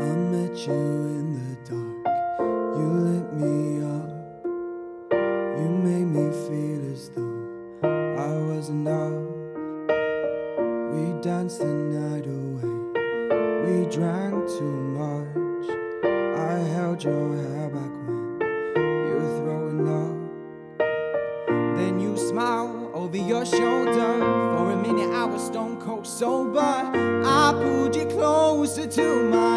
I met you in the dark. You lit me up. You made me feel as though I wasn't out. We danced the night away. We drank too much. I held your hair back when you were throwing up. Then you smiled over your shoulder. For a minute, I was stone cold sober. I pulled you closer to my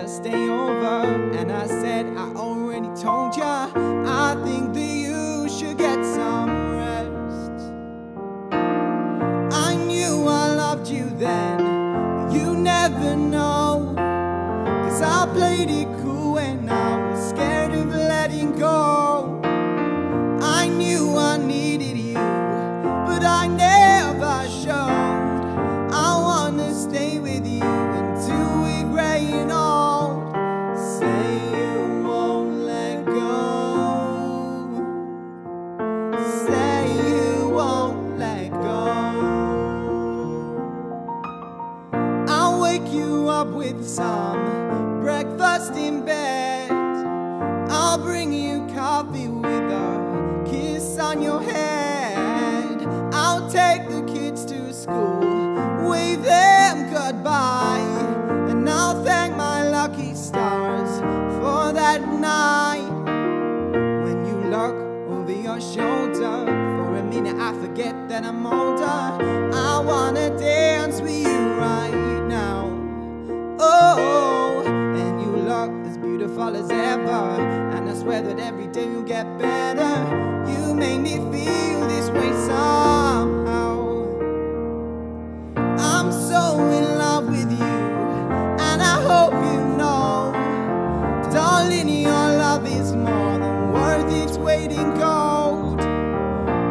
to stay over. And I said, I already told ya. I think that you should get some rest. I knew I loved you then. You never know. Cause I played it cool with some breakfast in bed. I'll bring you coffee with a kiss on your head. I'll take the kids to school, wave them goodbye, and I'll thank my lucky stars for that night. When you look over your shoulder, for a minute I forget that I'm older. I wanna dance with you swear that every day you get better. You make me feel this way somehow. I'm so in love with you, and I hope you know, darling, your love is more than worth its weight in gold.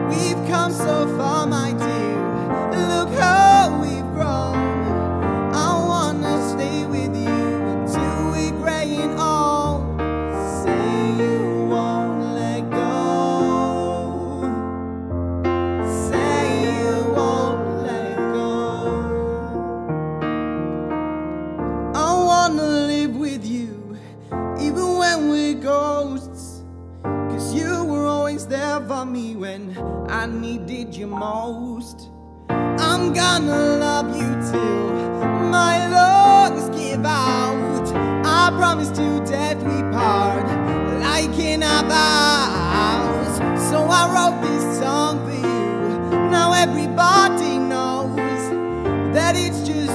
We've come so far, my dear. Look how we've grown. I wanna stay with you until we're gray. With you, even when we're ghosts. Cause you were always there for me when I needed you most. I'm gonna love you till my lungs give out. I promise to death we part, like in our vows. So I wrote this song for you. Now everybody knows that it's just